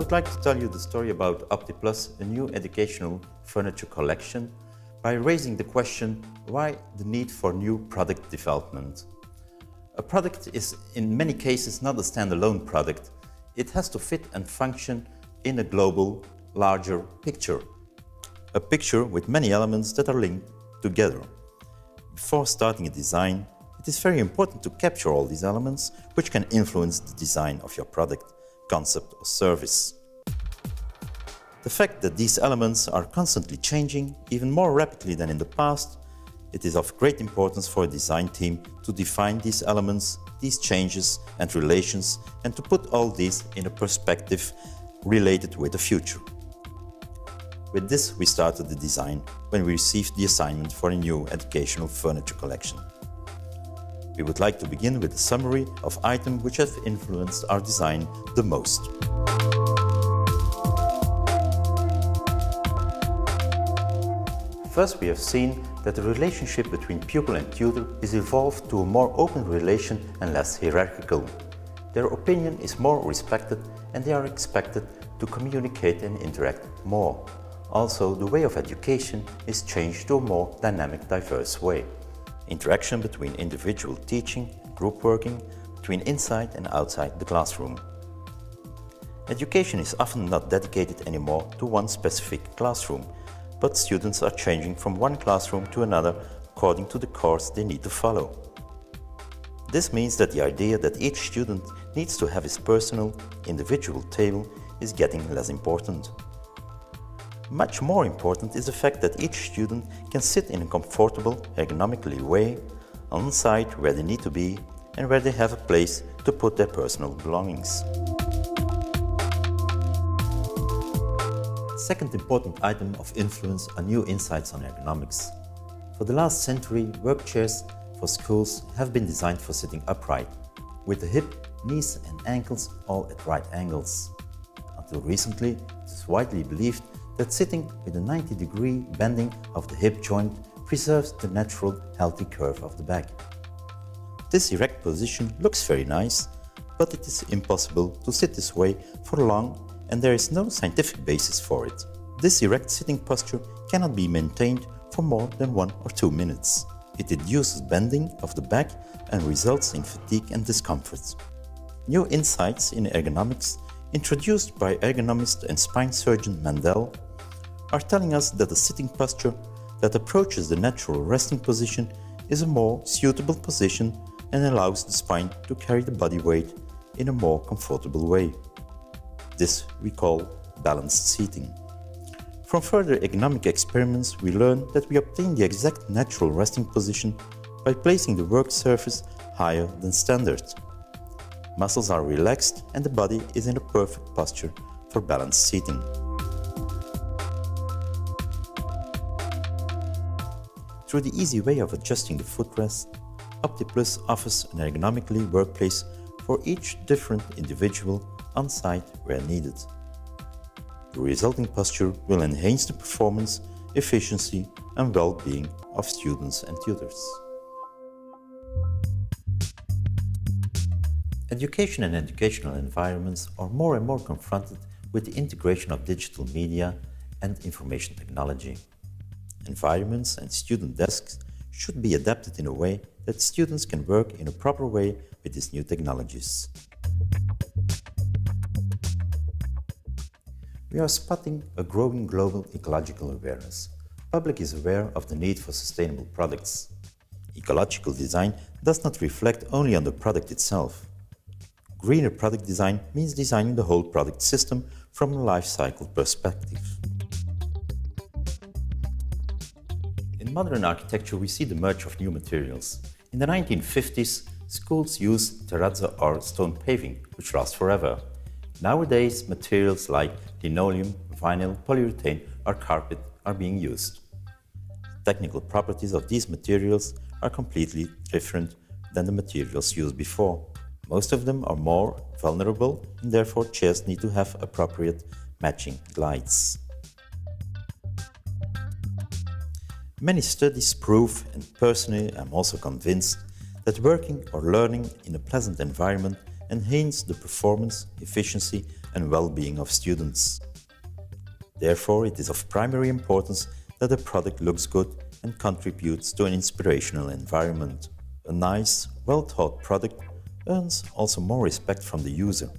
would like to tell you the story about OptiPlus, a new educational furniture collection, by raising the question why the need for new product development. A product is in many cases not a standalone product. It has to fit and function in a global, larger picture. A picture with many elements that are linked together. Before starting a design, it is very important to capture all these elements which can influence the design of your product, concept or service. The fact that these elements are constantly changing, even more rapidly than in the past, it is of great importance for a design team to define these elements, these changes and relations, and to put all these in a perspective related with the future. With this, we started the design when we received the assignment for a new educational furniture collection. We would like to begin with a summary of items which have influenced our design the most. First, we have seen that the relationship between pupil and tutor is evolved to a more open relation and less hierarchical. Their opinion is more respected and they are expected to communicate and interact more. Also, the way of education is changed to a more dynamic, diverse way. Interaction between individual teaching, group working, between inside and outside the classroom. Education is often not dedicated anymore to one specific classroom, but students are changing from one classroom to another according to the course they need to follow. This means that the idea that each student needs to have his personal, individual table is getting less important. Much more important is the fact that each student can sit in a comfortable, ergonomically way on site where they need to be and where they have a place to put their personal belongings. Second important item of influence are new insights on ergonomics. For the last century, work chairs for schools have been designed for sitting upright, with the hip, knees and ankles all at right angles. Until recently, it is widely believed that sitting with a 90 degree bending of the hip joint preserves the natural healthy curve of the back. This erect position looks very nice, but it is impossible to sit this way for long and there is no scientific basis for it. This erect sitting posture cannot be maintained for more than one or two minutes. It induces bending of the back and results in fatigue and discomfort. New insights in ergonomics, introduced by ergonomist and spine surgeon Mandal, are telling us that a sitting posture that approaches the natural resting position is a more suitable position and allows the spine to carry the body weight in a more comfortable way. This we call balanced seating. From further ergonomic experiments, we learn that we obtain the exact natural resting position by placing the work surface higher than standard. Muscles are relaxed and the body is in a perfect posture for balanced seating. Through the easy way of adjusting the footrest, OptiPlus offers an ergonomically workplace for each different individual on site where needed. The resulting posture will enhance the performance, efficiency and well-being of students and tutors. Education and educational environments are more and more confronted with the integration of digital media and information technology. Environments and student desks should be adapted in a way that students can work in a proper way with these new technologies. We are spotting a growing global ecological awareness. Public is aware of the need for sustainable products. Ecological design does not reflect only on the product itself. Greener product design means designing the whole product system from a life cycle perspective. In modern architecture, we see the merge of new materials. In the 1950s, schools used terrazzo or stone paving, which lasts forever. Nowadays, materials like linoleum, vinyl, polyurethane, or carpet are being used. Technical properties of these materials are completely different than the materials used before. Most of them are more vulnerable and therefore chairs need to have appropriate matching glides. Many studies prove, and personally I'm also convinced, that working or learning in a pleasant environment enhance the performance, efficiency and well-being of students. Therefore, it is of primary importance that the product looks good and contributes to an inspirational environment. A nice, well-thought product earns also more respect from the user.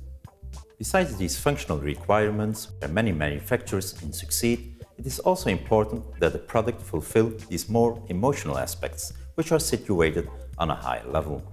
Besides these functional requirements, where many manufacturers in succeed, it is also important that the product fulfill these more emotional aspects, which are situated on a high level.